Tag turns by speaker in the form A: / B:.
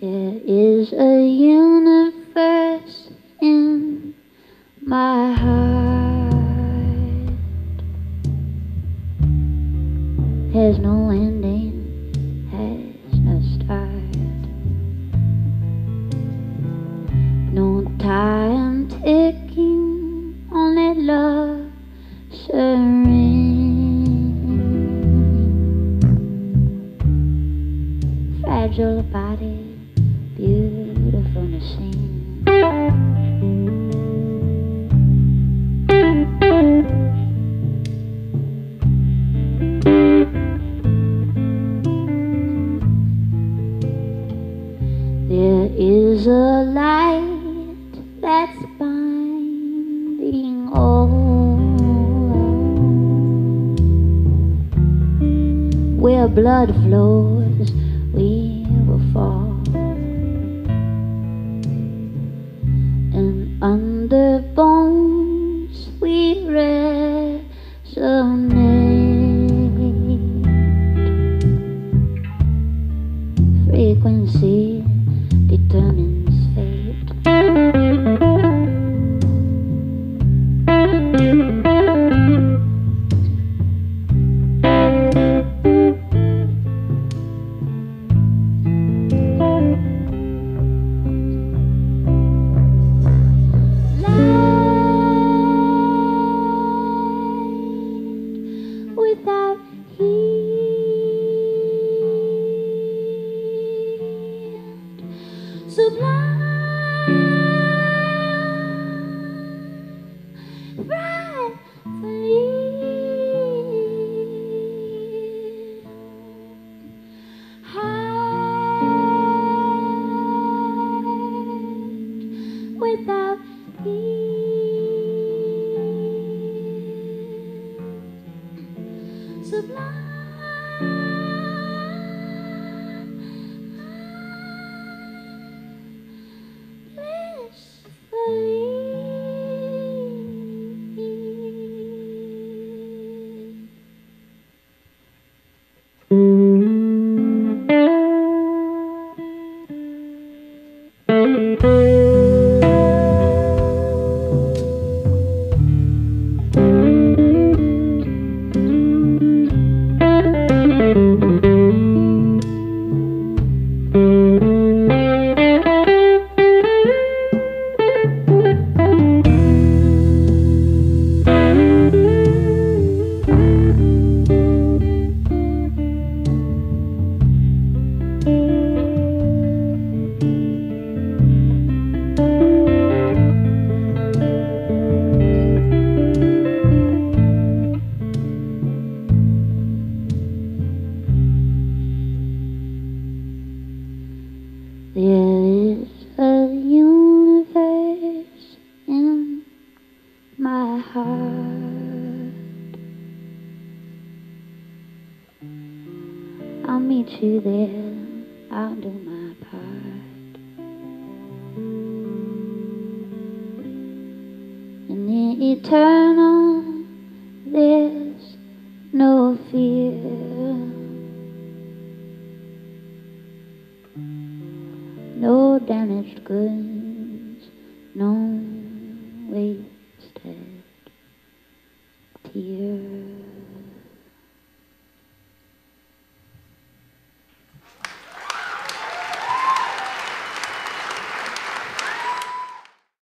A: There is a my heart. Has no ending, has no start. No time ticking, only love serene. Fragile body Where blood flows, we will fall. and under bones we resonate. Frequency determines without sublime, blissfully. There is a universe in my heart. I'll meet you there. I'll do my part. In the eternal, there's no fear.